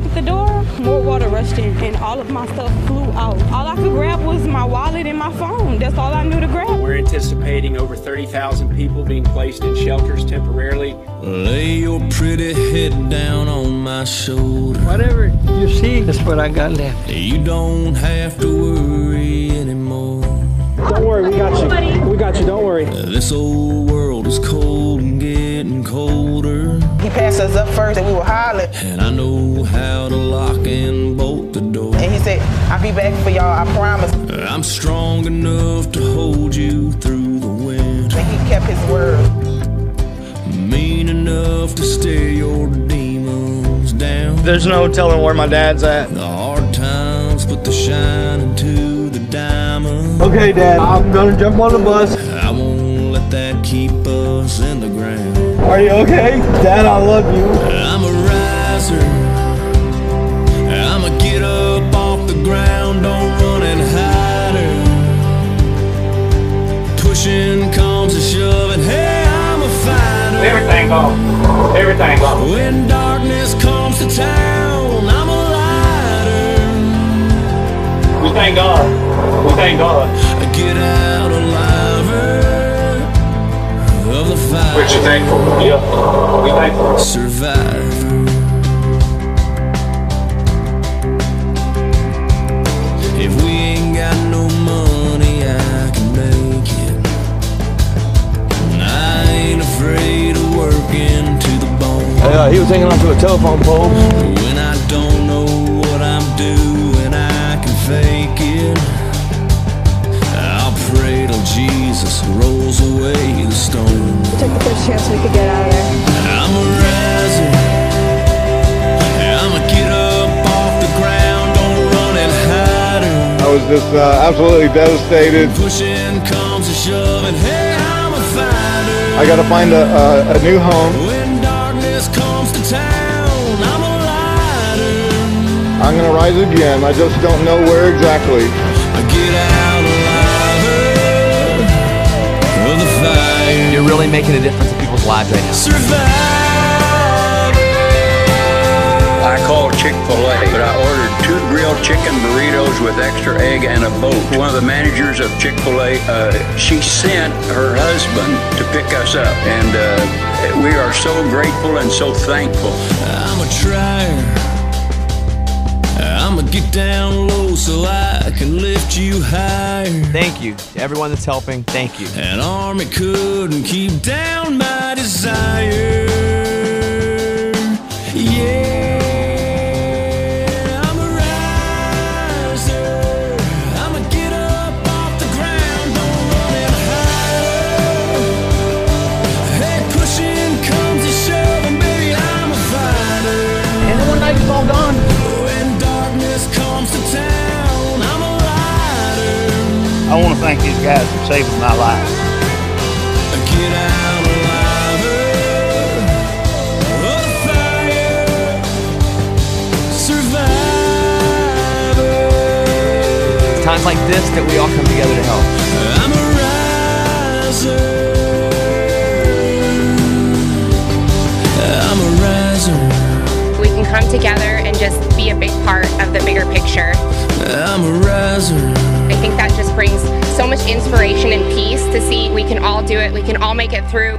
opened the door, more water rushed in, and all of my stuff flew out. All I could grab was my wallet and my phone. That's all I knew to grab. We're anticipating over 30,000 people being placed in shelters temporarily. Lay your pretty head down on my shoulder. Whatever you see, that's what I got left. You don't have to worry anymore. Don't worry, we got you. We got you, don't worry. This old world is cold and getting colder. He passed us up first and we were hollering. And I know how to lock and bolt the door. And he said, I'll be back for y'all, I promise. I'm strong enough to hold you through the wind. And he kept his word. Mean enough to stare your demons down. There's no telling where my dad's at. The hard times put the shine into the diamond. Okay, Dad, I'm gonna jump on the bus. I won't let that keep us in the ground. Are you okay? Dad, I love you. I'm a riser. I'ma get up off the ground, don't run and hide her. Pushing comes to shoving, hey, I'm a fighter. Everything gone. Everything gone. When darkness comes to town, I'm a lighter. We thank God. We thank God. I get out of the fight. Which you thankful. Yeah. We thankful. Survivor. If we ain't got no money, I can make it. I ain't afraid of working to the bone. Yeah, uh, he was hanging onto a telephone pole. When I don't know what I'm doing, I can fake it. I'll pray till Jesus rolls away the stone. Took the first chance we could get out of there. I'm a riser. I'ma get up off the ground, don't run and hide her. I was just uh, absolutely devastated. Pushing comes to shoving, hey, I'm a fighter. I gotta find a, a, a new home. When darkness comes to town, I'm a lighter. I'm gonna rise again. I just don't know where exactly. I get out You're really making a difference in people's lives right now. Survivor. I called Chick-fil-A, but I ordered two grilled chicken burritos with extra egg and a boat. One of the managers of Chick-fil-A, uh, she sent her husband to pick us up, and uh, we are so grateful and so thankful. I'm a trier. I'ma get down low so I can lift you higher. Thank you to everyone that's helping. Thank you. An army couldn't keep down my desire. Yeah, I'm a I want to thank these guys for saving my life. Get out alive of the fire. Survivor. It's times like this that we all come together to help. I'm a riser. I'm a riser. We can come together and just be a big part of the bigger picture. I'm a riser. Inspiration and peace to see we can all do it, we can all make it through.